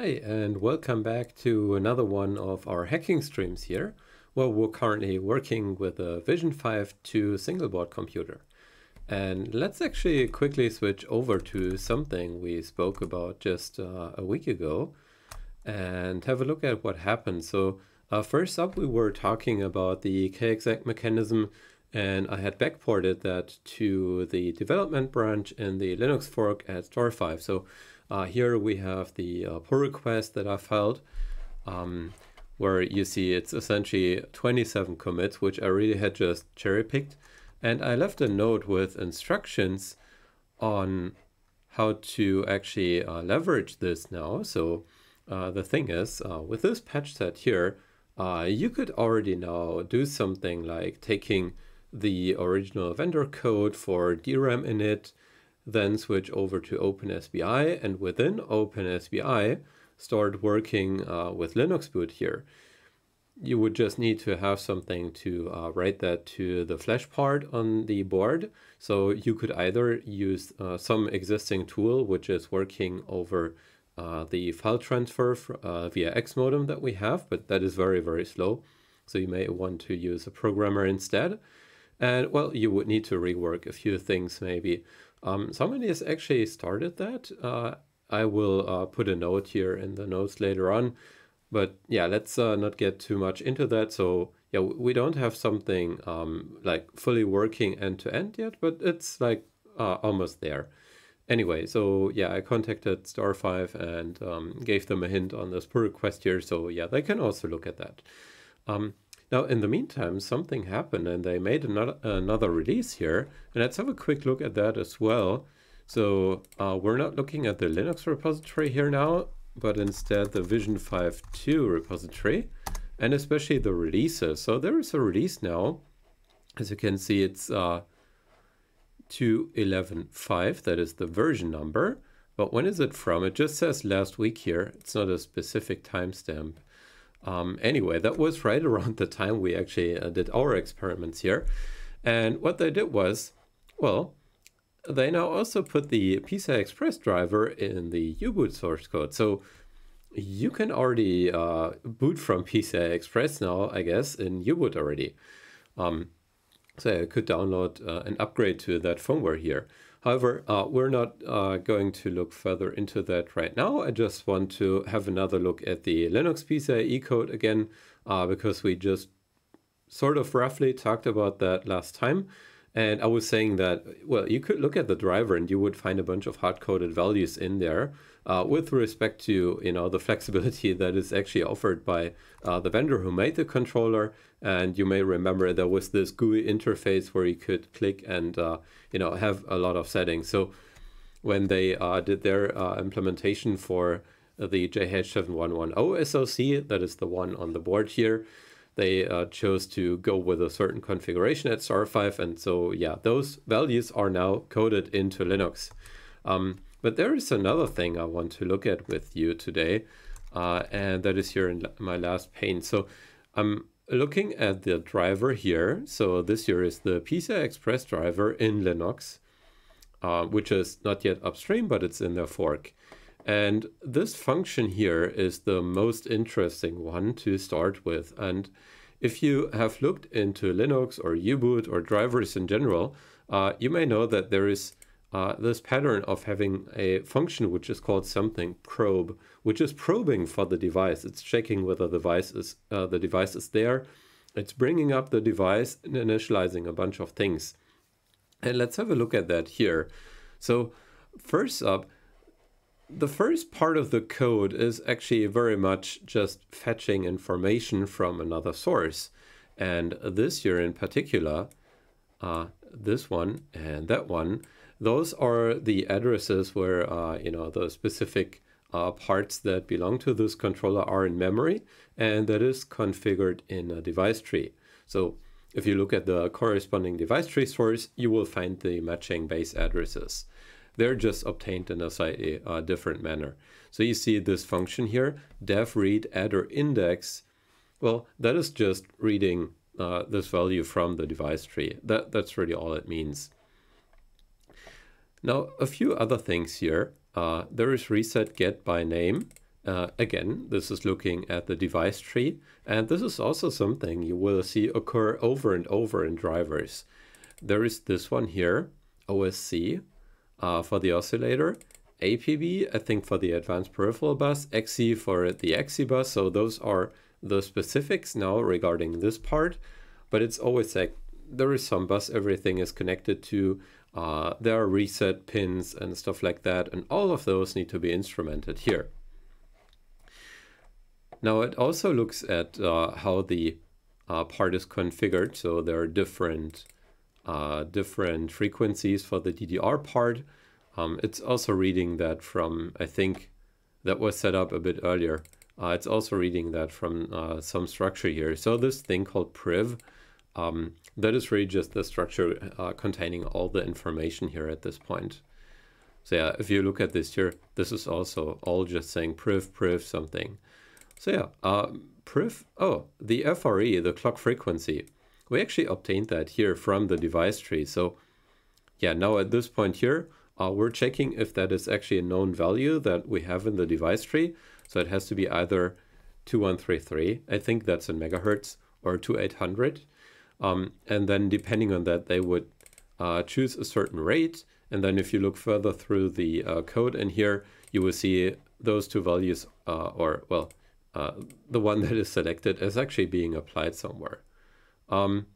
Hey, and welcome back to another one of our hacking streams here, where we're currently working with a VisionFive 2 single board computer. And let's actually quickly switch over to something we spoke about just uh, a week ago and have a look at what happened. So uh, first up, we were talking about the kexec mechanism and I had backported that to the development branch in the Linux fork at StarFive. So uh, here we have the uh, pull request that I filed, um, where you see it's essentially 27 commits, which I really had just cherry picked. And I left a note with instructions on how to actually uh, leverage this now. So uh, the thing is, uh, with this patch set here, uh, you could already now do something like taking the original vendor code for DRAM init, then switch over to OpenSBI, and within OpenSBI, start working uh, with LinuxBoot here. You would just need to have something to uh, write that to the flash part on the board. So you could either use uh, some existing tool, which is working over uh, the file transfer uh, via Xmodem that we have, but that is very, very slow. So you may want to use a programmer instead. And well, you would need to rework a few things maybe. Um, somebody has actually started that. Uh, I will uh, put a note here in the notes later on. But yeah, let's uh, not get too much into that. So yeah, we don't have something um, like fully working end to end yet, but it's like uh, almost there. Anyway, so yeah, I contacted StarFive and um, gave them a hint on this pull request here. So yeah, they can also look at that. Um, now, in the meantime, something happened and they made another, another release here. And let's have a quick look at that as well. So uh, we're not looking at the Linux repository here now, but instead the VisionFive 2 repository and especially the releases. So there is a release now. As you can see, it's uh, 2.11.5. That is the version number. But when is it from? It just says last week here. It's not a specific timestamp. Um, anyway, that was right around the time we actually uh, did our experiments here. And what they did was, well, they now also put the PCI Express driver in the U-boot source code. So you can already uh, boot from PCI Express now, I guess, in U-boot already. Um, so I could download uh, an upgrade to that firmware here. However, uh, we're not uh, going to look further into that right now. I just want to have another look at the Linux PCIe code again, uh, because we just sort of roughly talked about that last time. And I was saying that, well, you could look at the driver and you would find a bunch of hard-coded values in there uh, with respect to, you know, the flexibility that is actually offered by uh, the vendor who made the controller. And you may remember there was this GUI interface where you could click and, uh, you know, have a lot of settings. So when they uh, did their uh, implementation for the JH7110 SoC, that is the one on the board here, they uh, chose to go with a certain configuration at StarFive. And so, yeah, those values are now coded into Linux. Um, but there is another thing I want to look at with you today, uh, and that is here in my last pane. So I'm looking at the driver here. So this here is the PCI Express driver in Linux, uh, which is not yet upstream, but it's in the fork. And this function here is the most interesting one to start with. And if you have looked into Linux or U-boot or drivers in general, uh, you may know that there is uh, this pattern of having a function which is called something probe, which is probing for the device. It's checking whether the device is, uh, the device is there. It's bringing up the device and initializing a bunch of things. And let's have a look at that here. So first up, the first part of the code is actually very much just fetching information from another source. And this here in particular, uh, this one and that one, those are the addresses where, uh, you know, the specific uh, parts that belong to this controller are in memory, and that is configured in a device tree. So if you look at the corresponding device tree source, you will find the matching base addresses. They're just obtained in a slightly uh, different manner. So you see this function here, dev read adder index. Well, that is just reading uh, this value from the device tree. That, that's really all it means. Now, a few other things here. Uh, there is reset get by name, uh, again, this is looking at the device tree, and this is also something you will see occur over and over in drivers. There is this one here, OSC, uh, for the oscillator, APB, I think for the advanced peripheral bus, XC for the XC bus, so those are the specifics now regarding this part, but it's always like there is some bus everything is connected to, uh, there are reset pins and stuff like that, and all of those need to be instrumented here. Now it also looks at uh, how the uh, part is configured. So there are different uh, different frequencies for the DDR part. Um, it's also reading that from, I think that was set up a bit earlier. Uh, it's also reading that from uh, some structure here. So this thing called priv, um, that is really just the structure uh, containing all the information here at this point. So yeah, if you look at this here, this is also all just saying priv, priv something. So yeah, uh, oh, the FRE, the clock frequency, we actually obtained that here from the device tree. So yeah, now at this point here, uh, we're checking if that is actually a known value that we have in the device tree. So it has to be either 2133, I think that's in megahertz, or 2800. Um, and then depending on that, they would uh, choose a certain rate. And then if you look further through the uh, code in here, you will see those two values, uh, or well, uh, the one that is selected is actually being applied somewhere. Um,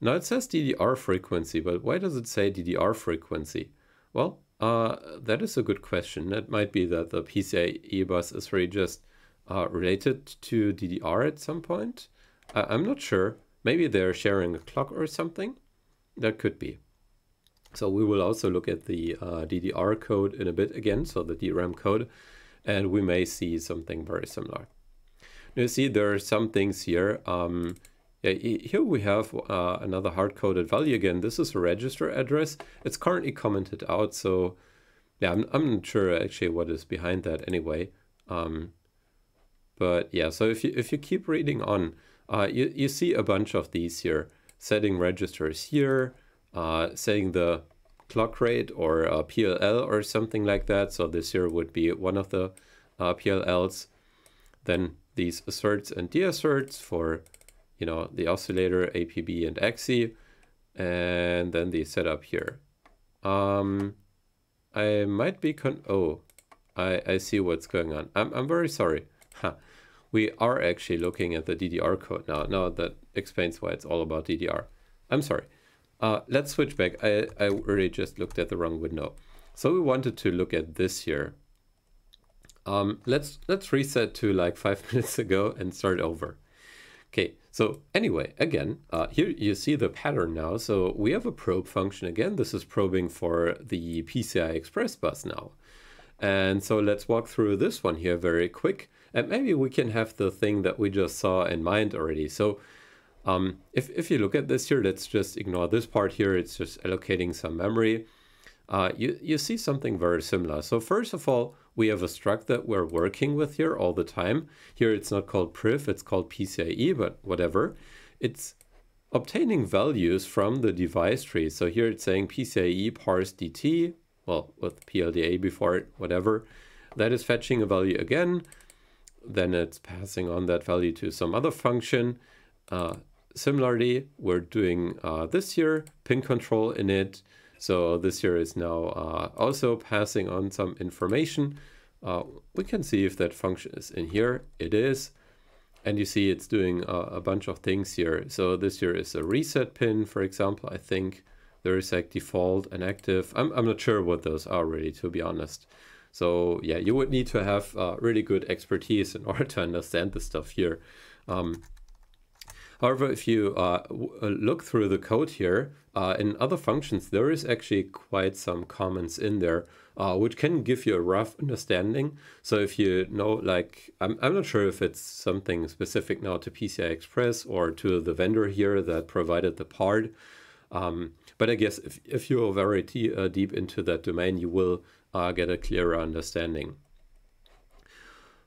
now it says DDR frequency, but why does it say DDR frequency? Well, uh, that is a good question. It might be that the PCIe bus is really just uh, related to DDR at some point. I'm not sure. Maybe they're sharing a clock or something. That could be. So we will also look at the uh, DDR code in a bit again, so the DRAM code, and we may see something very similar. You see, there are some things here. Um, yeah, here we have uh, another hard-coded value again. This is a register address. It's currently commented out, so yeah, I'm, I'm not sure actually what is behind that anyway. Um, but yeah, so if you if you keep reading on, uh, you, you see a bunch of these here. Setting registers here, uh, setting the clock rate or a PLL or something like that. So this here would be one of the uh, PLLs. Then these asserts and deasserts for, you know, the oscillator, APB and XC, and then the setup here. Um, I might be con- oh, I, I see what's going on. I'm, I'm very sorry. Huh. We are actually looking at the DDR code now. Now that explains why it's all about DDR. I'm sorry. Uh, let's switch back. I, I really just looked at the wrong window. So we wanted to look at this here. Um, let's let's reset to like five minutes ago and start over. Okay, so anyway, again, uh, here you see the pattern now. So we have a probe function again. This is probing for the PCI Express bus now. And so let's walk through this one here very quick. And maybe we can have the thing that we just saw in mind already. So um, if, if you look at this here, let's just ignore this part here. It's just allocating some memory. Uh, you, you see something very similar. So first of all, we have a struct that we're working with here all the time. Here it's not called priv, it's called PCIe, but whatever. It's obtaining values from the device tree. So here it's saying PCIe parse DT, well, with PLDA before it, whatever. That is fetching a value again. Then it's passing on that value to some other function. Uh, similarly, we're doing uh, this here, pin control init. So this here is now uh, also passing on some information. Uh, we can see if that function is in here. It is. And you see it's doing a bunch of things here. So this here is a reset pin, for example, I think. There is like default and active. I'm, I'm not sure what those are really, to be honest. So yeah, you would need to have uh, really good expertise in order to understand the stuff here. Um, However, if you uh, uh, look through the code here, uh, in other functions, there is actually quite some comments in there, uh, which can give you a rough understanding. So if you know, like, I'm, I'm not sure if it's something specific now to PCI Express or to the vendor here that provided the part. Um, but I guess if, if you're very uh, deep into that domain, you will uh, get a clearer understanding.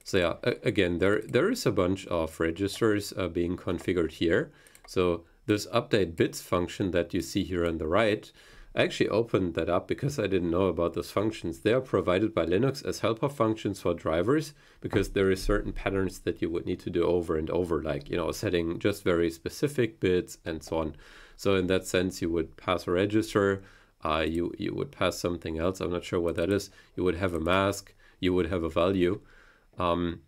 So yeah, again, there there is a bunch of registers uh, being configured here. So this update bits function that you see here on the right, I actually opened that up because I didn't know about those functions. They are provided by Linux as helper functions for drivers because there is certain patterns that you would need to do over and over, like, you know, setting just very specific bits and so on. So in that sense, you would pass a register, uh, you, you would pass something else. I'm not sure what that is. You would have a mask, you would have a value. Um,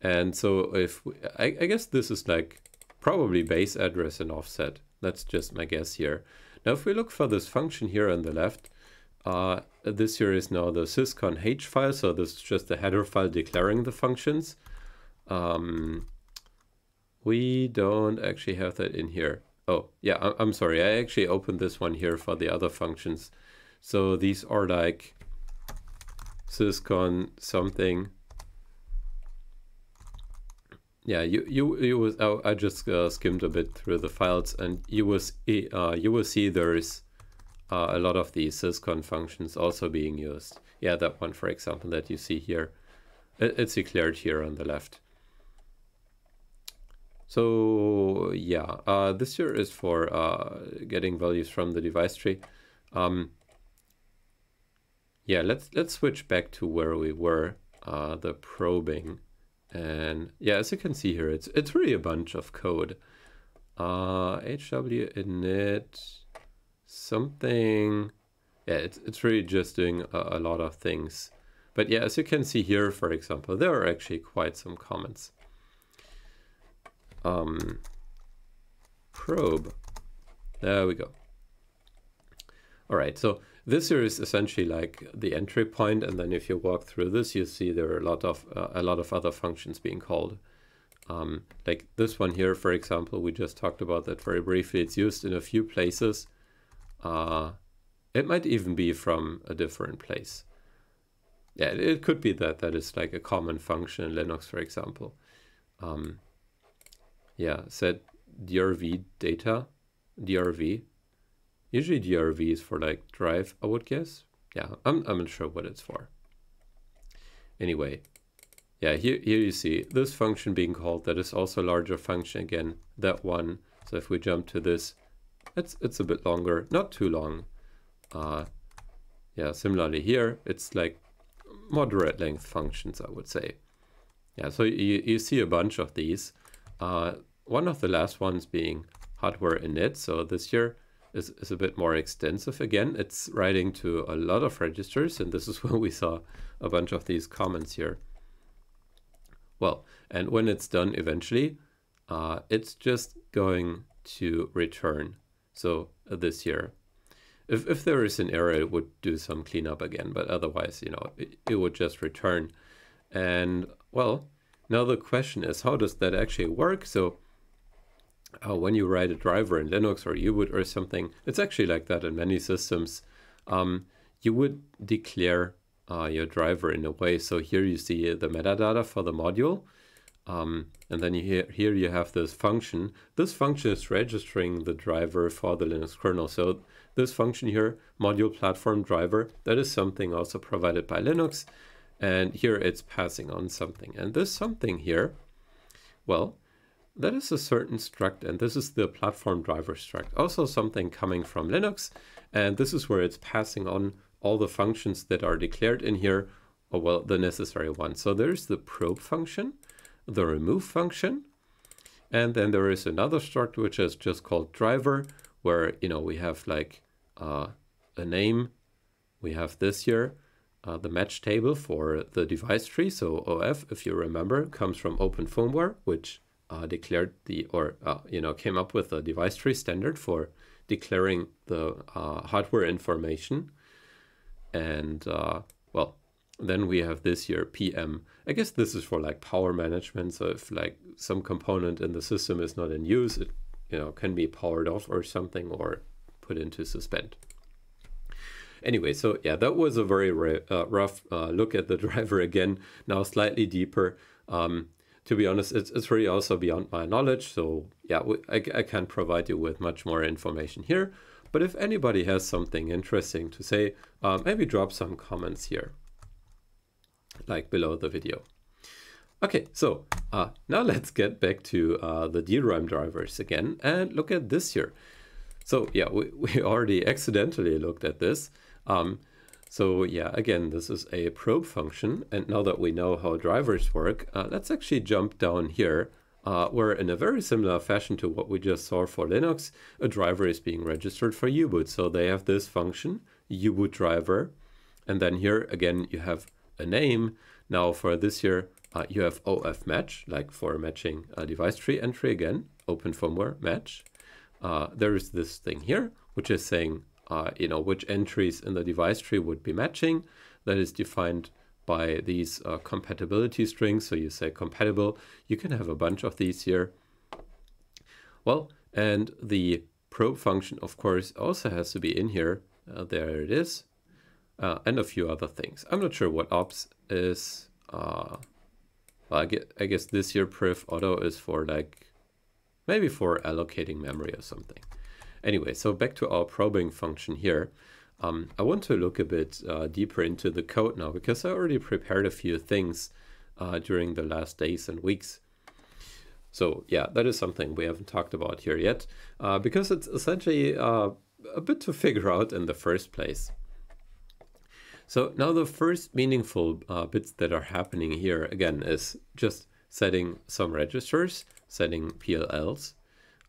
and so if, we, I, I guess this is like probably base address and offset. That's just my guess here. Now, if we look for this function here on the left, uh, this here is now the syscon h file. So this is just the header file declaring the functions. Um, we don't actually have that in here. Oh, yeah, I'm sorry. I actually opened this one here for the other functions. So these are like syscon something. Yeah, you you you was oh, I just uh, skimmed a bit through the files, and you will see, uh, you will see there's uh, a lot of these syscon functions also being used. Yeah, that one, for example, that you see here, it, it's declared here on the left. So yeah, uh, this here is for uh, getting values from the device tree. Um, yeah, let's let's switch back to where we were, uh, the probing. And yeah, as you can see here, it's it's really a bunch of code. Uh, HW init something. Yeah, it's it's really just doing a, a lot of things. But yeah, as you can see here, for example, there are actually quite some comments. Um, probe. There we go. All right, so this here is essentially like the entry point, and then if you walk through this, you see there are a lot of uh, a lot of other functions being called. Um, like this one here, for example, we just talked about that very briefly. It's used in a few places. Uh, it might even be from a different place. Yeah, it could be that that is like a common function in Linux, for example. Um, yeah, set drv data, drv Usually DRV is for like drive, I would guess. Yeah, I'm, I'm not sure what it's for. Anyway, yeah, here, here you see this function being called. That is also a larger function again, that one. So if we jump to this, it's, it's a bit longer, not too long. Uh, yeah, similarly here, it's like moderate length functions, I would say. Yeah, so you, you see a bunch of these. Uh, one of the last ones being hardware init. So this here is, is a bit more extensive again. It's writing to a lot of registers, and this is where we saw a bunch of these comments here. Well, and when it's done eventually, uh, it's just going to return. So uh, this here, if, if there is an error, it would do some cleanup again, but otherwise, you know, it, it would just return. And well, now the question is, how does that actually work? So uh, when you write a driver in Linux or would or something, it's actually like that in many systems. Um, you would declare uh, your driver in a way. So here you see the metadata for the module. Um, and then hear, here you have this function. This function is registering the driver for the Linux kernel. So this function here, module platform driver, that is something also provided by Linux. And here it's passing on something. And this something here, well, that is a certain struct, and this is the platform driver struct. Also something coming from Linux, and this is where it's passing on all the functions that are declared in here, or well, the necessary ones. So there's the probe function, the remove function, and then there is another struct which is just called driver, where you know we have like uh, a name, we have this here, uh, the match table for the device tree. So OF, if you remember, comes from Open Firmware, which uh, declared the or uh, you know came up with a device tree standard for declaring the uh, hardware information. And uh, well then we have this here pm i guess this is for like power management. So if like some component in the system is not in use it you know can be powered off or something or put into suspend. Anyway so yeah that was a very uh, rough uh, look at the driver again. Now slightly deeper um, to be honest, it's, it's really also beyond my knowledge. So yeah, I, I can't provide you with much more information here. But if anybody has something interesting to say, uh, maybe drop some comments here, like below the video. Okay, so uh, now let's get back to uh, the DRAM drivers again and look at this here. So yeah, we, we already accidentally looked at this. Um, so yeah, again, this is a probe function. And now that we know how drivers work, uh, let's actually jump down here uh, where in a very similar fashion to what we just saw for Linux, a driver is being registered for U-boot. So they have this function, U-boot driver. And then here again, you have a name. Now for this here, uh, you have OF match, like for matching a device tree entry again, open firmware match. Uh, there is this thing here, which is saying, uh, you know, which entries in the device tree would be matching. That is defined by these uh, compatibility strings. So you say compatible, you can have a bunch of these here. Well, and the probe function, of course, also has to be in here. Uh, there it is. Uh, and a few other things. I'm not sure what ops is. Uh, well, I, get, I guess this here priv auto is for like, maybe for allocating memory or something. Anyway, so back to our probing function here. Um, I want to look a bit uh, deeper into the code now because I already prepared a few things uh, during the last days and weeks. So yeah, that is something we haven't talked about here yet uh, because it's essentially uh, a bit to figure out in the first place. So now the first meaningful uh, bits that are happening here again is just setting some registers, setting PLLs,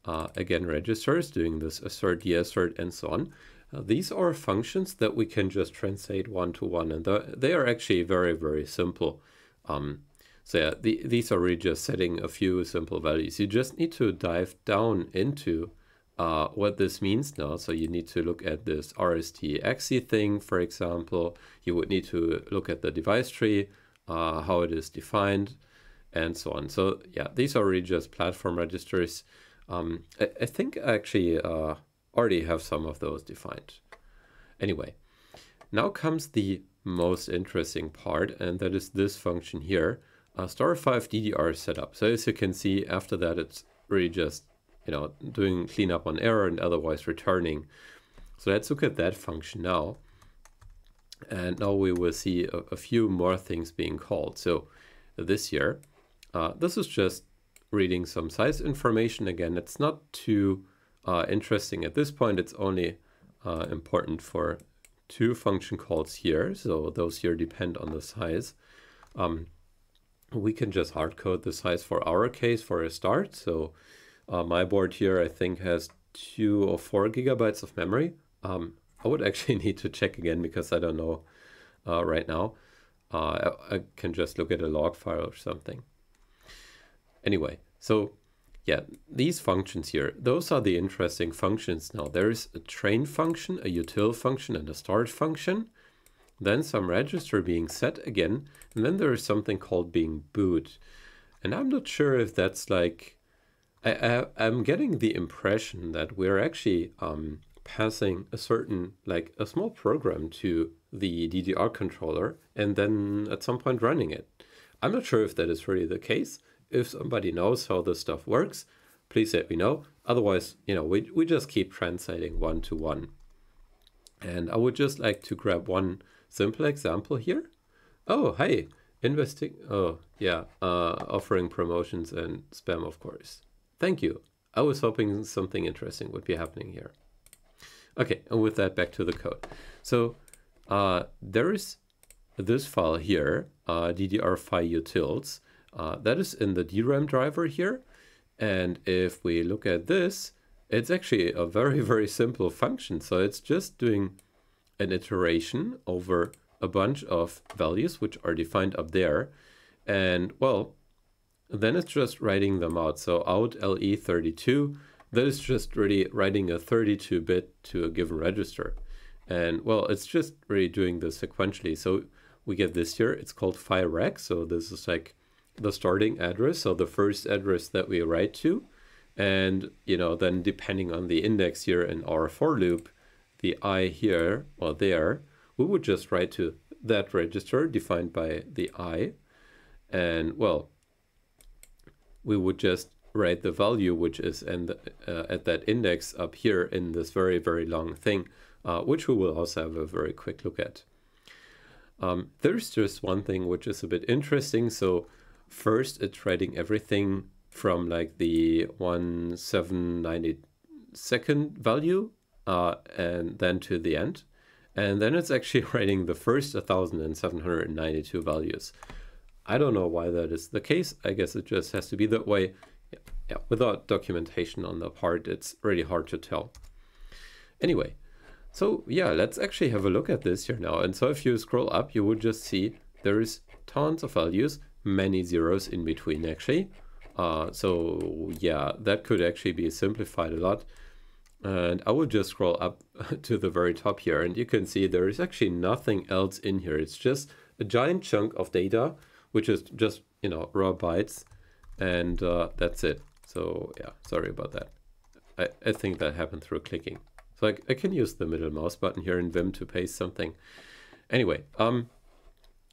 uh, again registers, doing this assert, deassert, and so on. Uh, these are functions that we can just translate one to one, and they are actually very, very simple. Um, so yeah, the, these are really just setting a few simple values. You just need to dive down into uh, what this means now. So you need to look at this RST thing, for example. You would need to look at the device tree, uh, how it is defined, and so on. So yeah, these are really just platform registers. Um, I, I, think I actually uh, already have some of those defined. Anyway, now comes the most interesting part, and that is this function here, uh, starfive DDR setup. So as you can see, after that, it's really just, you know, doing cleanup on error and otherwise returning. So let's look at that function now. And now we will see a, a few more things being called. So this here, uh, this is just reading some size information. Again, it's not too uh, interesting. At this point, it's only uh, important for two function calls here. So those here depend on the size. Um, we can just hardcode the size for our case for a start. So uh, my board here, I think, has two or four gigabytes of memory. Um, I would actually need to check again because I don't know uh, right now. Uh, I, I can just look at a log file or something. Anyway, so yeah, these functions here, those are the interesting functions now. There's a train function, a util function, and a start function. Then some register being set again, and then there is something called being boot. And I'm not sure if that's like, I, I, am getting the impression that we're actually um, passing a certain, like a small program to the DDR controller and then at some point running it. I'm not sure if that is really the case, if somebody knows how this stuff works, please let me know. Otherwise, you know, we, we just keep translating one to one. And I would just like to grab one simple example here. Oh, hey, investing. Oh, yeah, uh, offering promotions and spam, of course. Thank you. I was hoping something interesting would be happening here. Okay, and with that, back to the code. So uh, there is this file here, uh, ddr utils, uh, that is in the DRAM driver here. And if we look at this, it's actually a very, very simple function. So it's just doing an iteration over a bunch of values which are defined up there. And well, then it's just writing them out. So out LE32, that is just really writing a 32-bit to a given register. And well, it's just really doing this sequentially. So we get this here, it's called rec. So this is like the starting address, so the first address that we write to. And, you know, then depending on the index here in our for loop, the i here or there, we would just write to that register defined by the i. And, well, we would just write the value which is in the, uh, at that index up here in this very, very long thing, uh, which we will also have a very quick look at. Um, there's just one thing which is a bit interesting. So First, it's writing everything from like the 1790, second value uh, and then to the end. And then it's actually writing the first 1,792 values. I don't know why that is the case. I guess it just has to be that way. Yeah, yeah, without documentation on the part, it's really hard to tell. Anyway, so yeah, let's actually have a look at this here now. And so if you scroll up, you would just see there is tons of values, many zeros in between actually. Uh, so yeah, that could actually be simplified a lot. And I will just scroll up to the very top here and you can see there is actually nothing else in here. It's just a giant chunk of data, which is just, you know, raw bytes and uh, that's it. So yeah, sorry about that. I, I think that happened through clicking. So I, I can use the middle mouse button here in Vim to paste something. Anyway, um,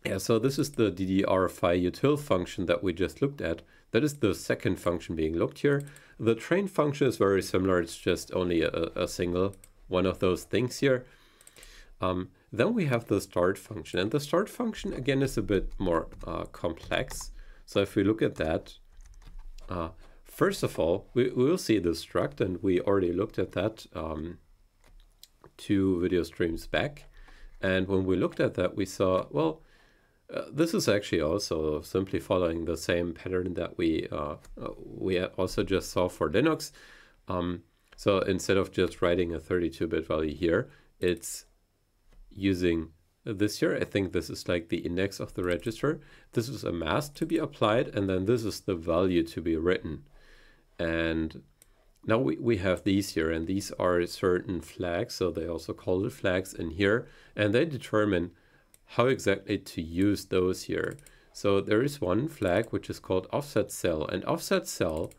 yeah, so this is the DDR PHY util function that we just looked at. That is the second function being looked here. The train function is very similar. It's just only a, a single one of those things here. Um, then we have the start function. And the start function, again, is a bit more uh, complex. So if we look at that, uh, first of all, we, we will see the struct, and we already looked at that um, two video streams back. And when we looked at that, we saw, well, uh, this is actually also simply following the same pattern that we uh, uh we also just saw for Linux. Um, so instead of just writing a 32-bit value here, it's using this here. I think this is like the index of the register. This is a mask to be applied, and then this is the value to be written. And now we, we have these here, and these are certain flags, so they also call it flags in here, and they determine how exactly to use those here. So there is one flag which is called offset cell and offset cell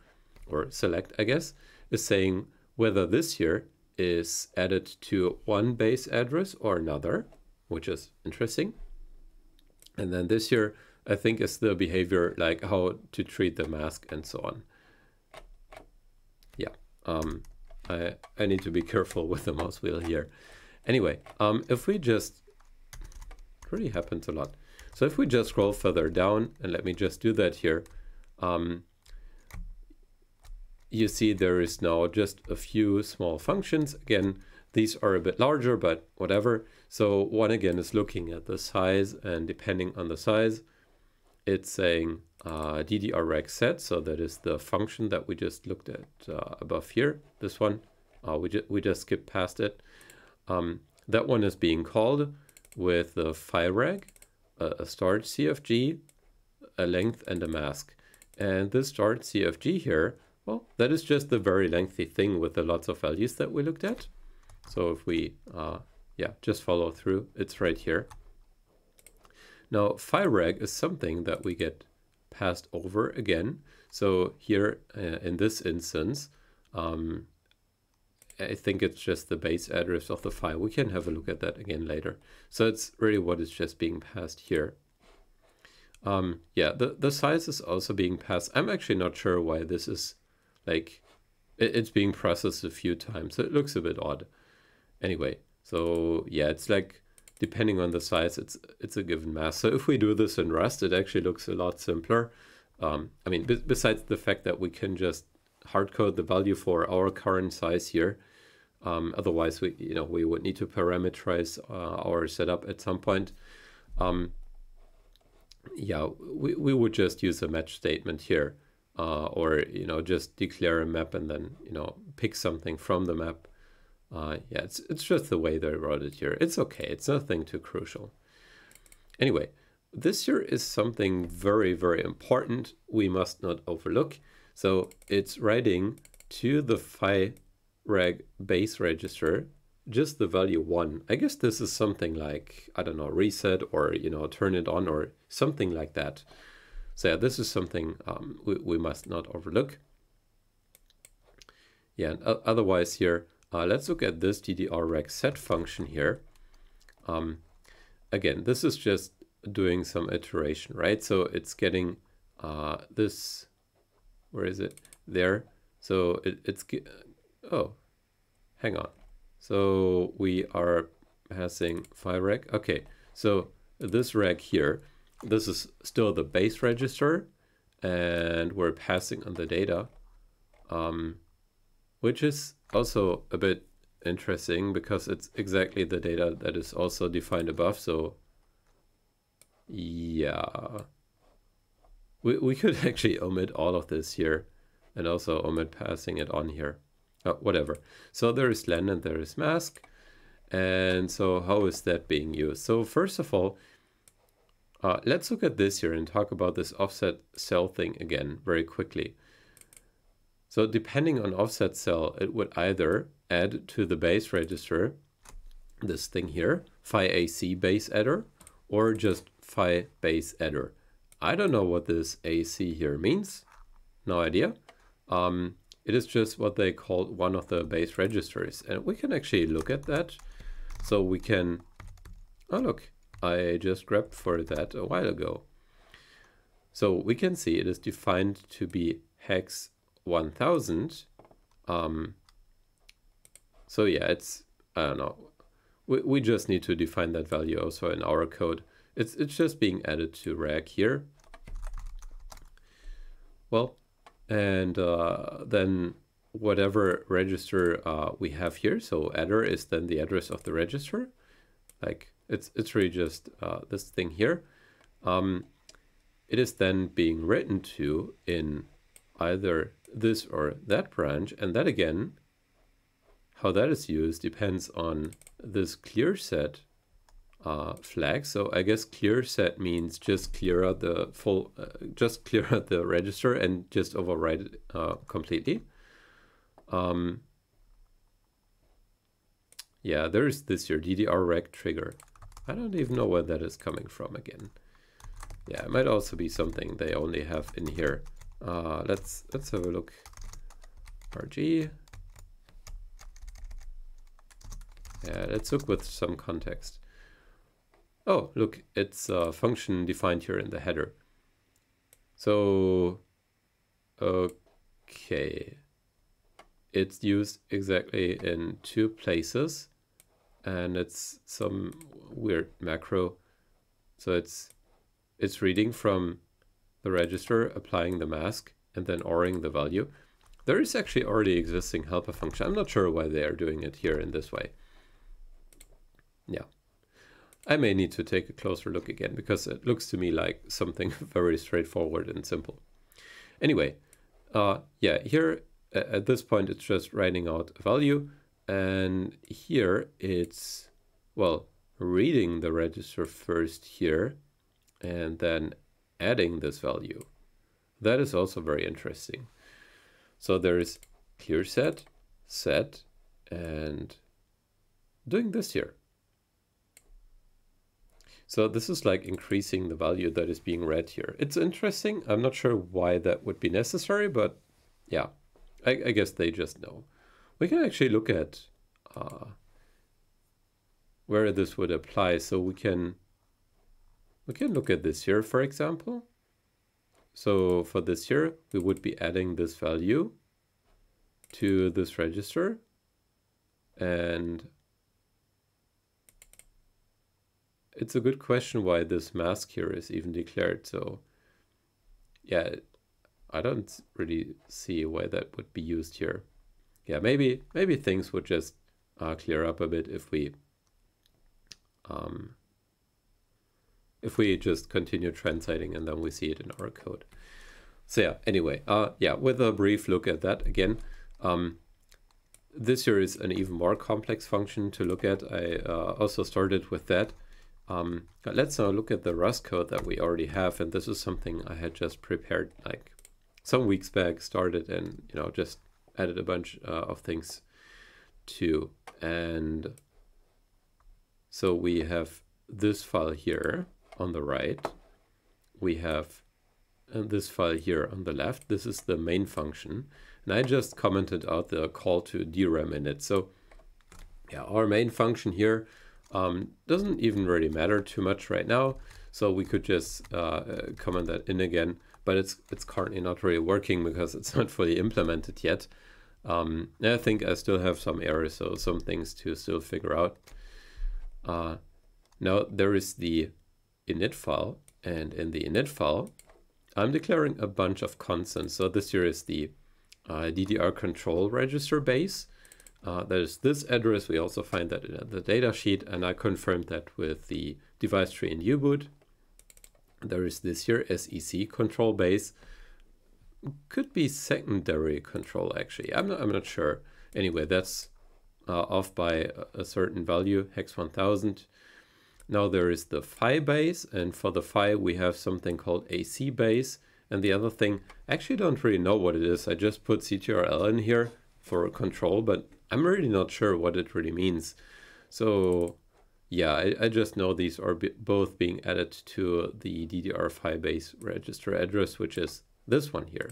or select I guess is saying whether this here is added to one base address or another which is interesting. And then this here I think is the behavior like how to treat the mask and so on. Yeah, um, I, I need to be careful with the mouse wheel here. Anyway, um, if we just really happens a lot. So if we just scroll further down, and let me just do that here, um, you see there is now just a few small functions. Again, these are a bit larger, but whatever. So one again is looking at the size, and depending on the size, it's saying uh, ddr set. So that is the function that we just looked at uh, above here. This one, uh, we, ju we just skipped past it. Um, that one is being called with a phyreg, a start CFG, a length, and a mask. And this start CFG here, well, that is just the very lengthy thing with the lots of values that we looked at. So if we, uh, yeah, just follow through, it's right here. Now, phyreg is something that we get passed over again. So here uh, in this instance, um, I think it's just the base address of the file. We can have a look at that again later. So it's really what is just being passed here. Um, yeah, the, the size is also being passed. I'm actually not sure why this is like, it, it's being processed a few times. So it looks a bit odd. Anyway, so yeah, it's like, depending on the size, it's it's a given mass. So if we do this in Rust, it actually looks a lot simpler. Um, I mean, besides the fact that we can just hardcode the value for our current size here, um, otherwise, we you know we would need to parameterize uh, our setup at some point. Um, yeah, we, we would just use a match statement here, uh, or you know just declare a map and then you know pick something from the map. Uh, yeah, it's it's just the way they wrote it here. It's okay. It's nothing too crucial. Anyway, this here is something very very important. We must not overlook. So it's writing to the PHY reg base register just the value one. I guess this is something like, I don't know, reset or, you know, turn it on or something like that. So yeah, this is something um, we, we must not overlook. Yeah, uh, otherwise here, uh, let's look at this ddr reg set function here. Um, again, this is just doing some iteration, right? So it's getting uh, this, where is it? There. So it, it's Oh, hang on. So we are passing file reg. Okay, so this reg here, this is still the base register and we're passing on the data. Um, which is also a bit interesting because it's exactly the data that is also defined above. So yeah, we, we could actually omit all of this here and also omit passing it on here. Oh, whatever. So there is len and there is mask. And so how is that being used? So first of all, uh, let's look at this here and talk about this offset cell thing again very quickly. So depending on offset cell, it would either add to the base register this thing here, PHY AC base adder, or just PHY base adder. I don't know what this AC here means. No idea. Um, it is just what they call one of the base registers. And we can actually look at that. So we can, oh look, I just grabbed for that a while ago. So we can see it is defined to be hex 1000. Um, so yeah, it's, I don't know. We, we just need to define that value also in our code. It's, it's just being added to rag here. Well, and uh, then whatever register uh, we have here, so adder is then the address of the register. Like it's, it's really just uh, this thing here. Um, it is then being written to in either this or that branch. And that again, how that is used depends on this clear set uh, flag. So I guess clear set means just clear out the full, uh, just clear out the register and just overwrite it uh, completely. Um, yeah, there's this here DDR reg trigger. I don't even know where that is coming from again. Yeah, it might also be something they only have in here. Uh, let's let's have a look. RG. Yeah, let's look with some context. Oh, look, it's a function defined here in the header. So, okay. It's used exactly in two places and it's some weird macro. So it's it's reading from the register, applying the mask, and then ORing the value. There is actually already existing helper function. I'm not sure why they are doing it here in this way. Yeah. I may need to take a closer look again because it looks to me like something very straightforward and simple. Anyway, uh, yeah, here at this point it's just writing out a value and here it's, well, reading the register first here and then adding this value. That is also very interesting. So there is clear set, set, and doing this here. So this is like increasing the value that is being read here. It's interesting. I'm not sure why that would be necessary, but yeah, I, I guess they just know. We can actually look at uh, where this would apply. So we can we can look at this here, for example. So for this here, we would be adding this value to this register. And it's a good question why this mask here is even declared. So yeah, I don't really see why that would be used here. Yeah, maybe maybe things would just uh, clear up a bit if we um, if we just continue translating and then we see it in our code. So yeah, anyway, uh, yeah, with a brief look at that again, um, this here is an even more complex function to look at. I uh, also started with that. Um, let's now look at the Rust code that we already have. And this is something I had just prepared like some weeks back, started and, you know, just added a bunch uh, of things to. And so we have this file here on the right. We have uh, this file here on the left. This is the main function. And I just commented out the call to DRAM init. So yeah, our main function here um, doesn't even really matter too much right now. So we could just uh, uh comment that in again, but it's it's currently not really working because it's not fully implemented yet. Um, I think I still have some errors, so some things to still figure out. Uh, now there is the init file. And in the init file, I'm declaring a bunch of constants. So this here is the uh, DDR control register base. Uh, there's this address. We also find that in the data sheet, and I confirmed that with the device tree in U-boot. There is this here SEC control base. Could be secondary control actually. I'm not. I'm not sure. Anyway, that's uh, off by a certain value, hex 1000. Now there is the PHY base, and for the PHY we have something called AC base. And the other thing, I actually don't really know what it is. I just put CTRL in here for control, but I'm really not sure what it really means. So yeah, I, I just know these are both being added to the DDR PHY base register address, which is this one here.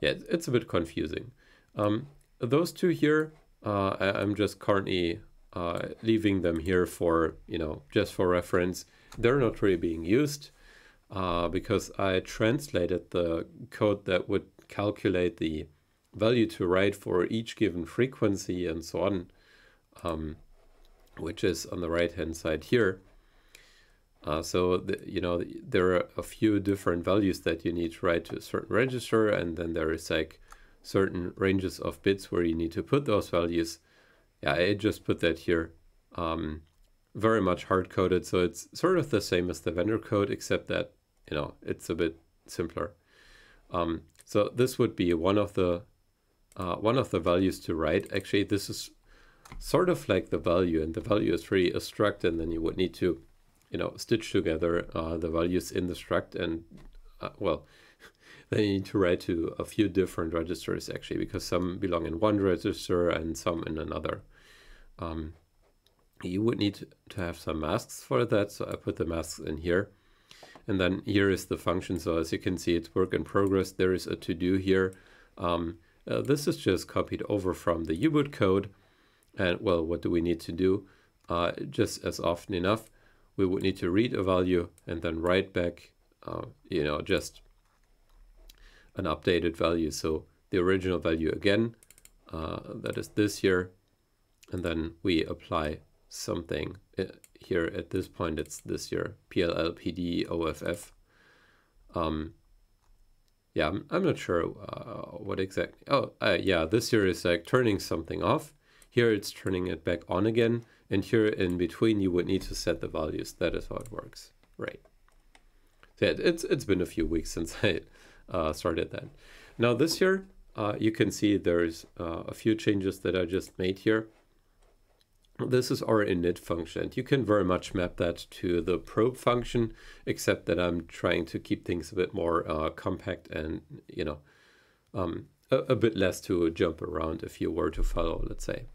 Yeah, it's a bit confusing. Um, those two here, uh, I, am just currently uh, leaving them here for, you know, just for reference. They're not really being used uh, because I translated the code that would calculate the value to write for each given frequency and so on, um, which is on the right hand side here. Uh, so, the, you know, there are a few different values that you need to write to a certain register, and then there is like certain ranges of bits where you need to put those values. Yeah, I just put that here. Um, very much hard coded, so it's sort of the same as the vendor code, except that, you know, it's a bit simpler. Um, so this would be one of the uh, one of the values to write. Actually, this is sort of like the value, and the value is really a struct, and then you would need to, you know, stitch together uh, the values in the struct, and uh, well, then you need to write to a few different registers actually, because some belong in one register and some in another. Um, you would need to have some masks for that, so I put the masks in here. And then here is the function. So as you can see, it's work in progress. There is a to do here. Um, uh, this is just copied over from the U-boot code. And well, what do we need to do? Uh, just as often enough, we would need to read a value and then write back, uh, you know, just an updated value. So the original value again, uh, that is this here. And then we apply something uh, here at this point. It's this year, PLL, PD, OFF. Um, yeah, I'm, I'm not sure uh, what exactly. Oh, uh, yeah, this here is like turning something off. Here it's turning it back on again. And here in between, you would need to set the values. That is how it works. Right. So yeah, it's, it's been a few weeks since I uh, started that. Now this here, uh, you can see there's uh, a few changes that I just made here. This is our init function. You can very much map that to the probe function, except that I'm trying to keep things a bit more uh, compact and, you know, um, a, a, bit less to jump around if you were to follow, let's say.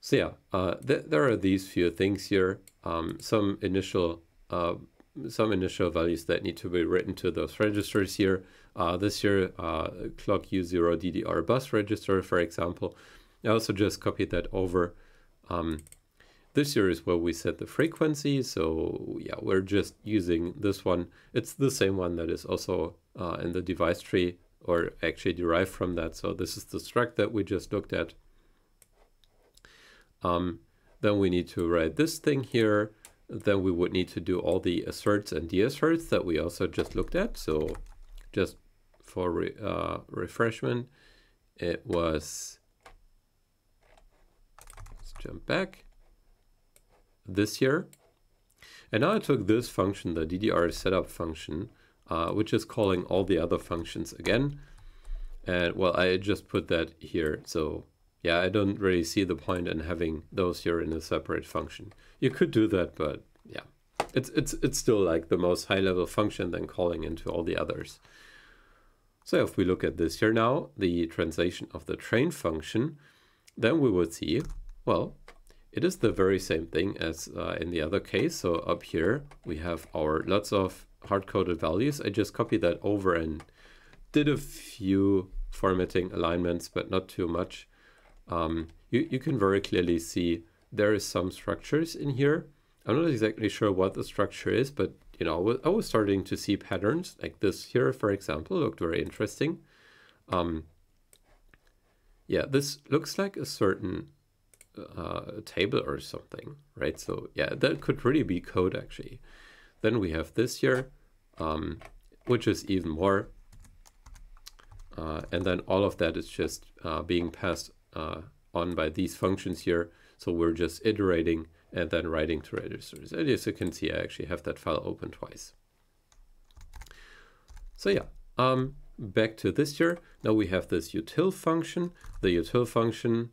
So yeah, uh, th there are these few things here. Um, some initial uh, some initial values that need to be written to those registers here. Uh, this here, uh, clock U0 DDR bus register, for example. I also just copied that over um, this here is where we set the frequency. So yeah, we're just using this one. It's the same one that is also uh, in the device tree or actually derived from that. So this is the struct that we just looked at. Um, then we need to write this thing here. Then we would need to do all the asserts and deasserts that we also just looked at. So just for re uh, refreshment, it was jump back this here. And now I took this function, the DDR setup function, uh, which is calling all the other functions again. And well, I just put that here. So yeah, I don't really see the point in having those here in a separate function. You could do that, but yeah, it's, it's, it's still like the most high level function than calling into all the others. So if we look at this here now, the translation of the train function, then we would see well, it is the very same thing as uh, in the other case. So up here we have our lots of hard-coded values. I just copied that over and did a few formatting alignments, but not too much. Um, you, you can very clearly see there is some structures in here. I'm not exactly sure what the structure is, but you know, I was starting to see patterns like this here, for example, looked very interesting. Um, yeah, this looks like a certain uh, table or something, right? So yeah, that could really be code actually. Then we have this here, um, which is even more Uh, and then all of that is just uh, being passed uh, on by these functions here. So we're just iterating and then writing to registers. And as you can see, I actually have that file open twice. So yeah, um, back to this here. Now we have this util function. The util function,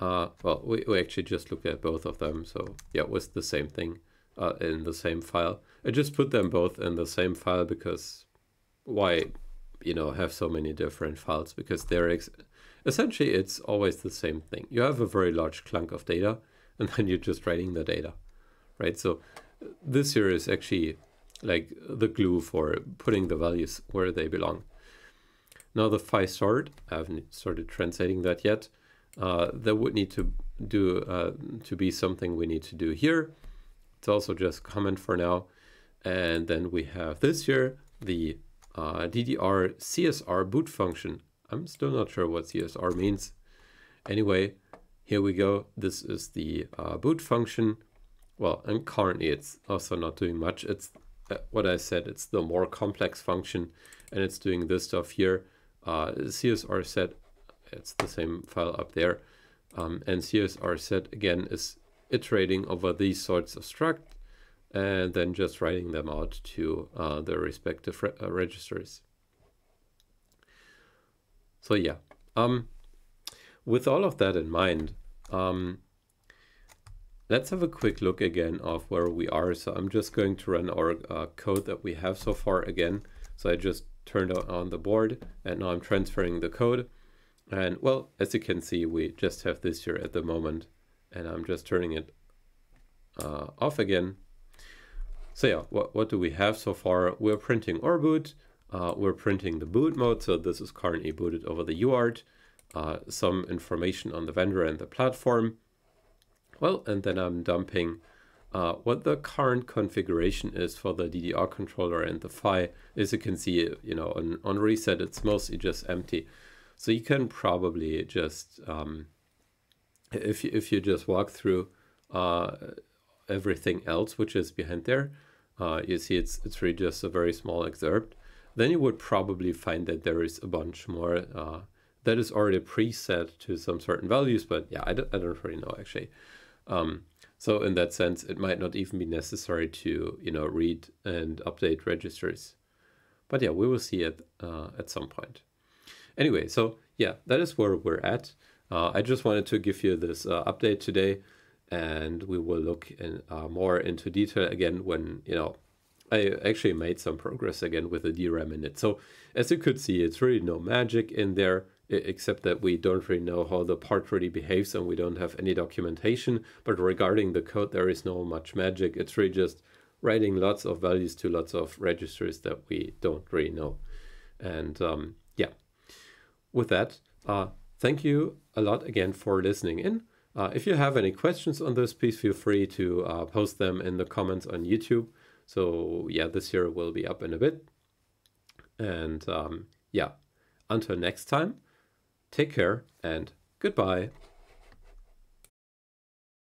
uh, well, we, we actually just looked at both of them. So yeah, it was the same thing uh, in the same file. I just put them both in the same file because why, you know, have so many different files? Because they're essentially it's always the same thing. You have a very large chunk of data, and then you're just writing the data, right? So this here is actually like the glue for putting the values where they belong. Now the PHY sort, I haven't started translating that yet. Uh, that would need to do uh, to be something we need to do here. It's also just comment for now. And then we have this here, the uh, DDR CSR boot function. I'm still not sure what CSR means. Anyway, here we go. This is the uh, boot function. Well, and currently it's also not doing much. It's uh, what I said, it's the more complex function and it's doing this stuff here. Uh, CSR set, it's the same file up there. Um, and CSR set again is iterating over these sorts of struct and then just writing them out to uh, the respective re uh, registers. So yeah, um, with all of that in mind, um, let's have a quick look again of where we are. So I'm just going to run our uh, code that we have so far again. So I just turned on the board and now I'm transferring the code. And well, as you can see, we just have this here at the moment and I'm just turning it uh, off again. So yeah, what, what do we have so far? We're printing our boot. Uh, we're printing the boot mode. So this is currently booted over the UART. Uh, some information on the vendor and the platform. Well, and then I'm dumping uh, what the current configuration is for the DDR controller and the PHY. As you can see, you know, on, on reset, it's mostly just empty. So you can probably just, um, if, you, if you just walk through uh, everything else which is behind there, uh, you see it's, it's really just a very small excerpt. Then you would probably find that there is a bunch more uh, that is already preset to some certain values, but yeah, I don't, I don't really know actually. Um, so in that sense, it might not even be necessary to, you know, read and update registers. But yeah, we will see it uh, at some point. Anyway, so yeah, that is where we're at. Uh, I just wanted to give you this uh, update today and we will look in, uh, more into detail again when, you know, I actually made some progress again with the DRAM init. So as you could see, it's really no magic in there, except that we don't really know how the part really behaves and we don't have any documentation. But regarding the code, there is no much magic. It's really just writing lots of values to lots of registers that we don't really know. And um, with that, uh, thank you a lot again for listening in. Uh, if you have any questions on this, please feel free to uh, post them in the comments on YouTube. So yeah, this year will be up in a bit. And um, yeah, until next time, take care and goodbye.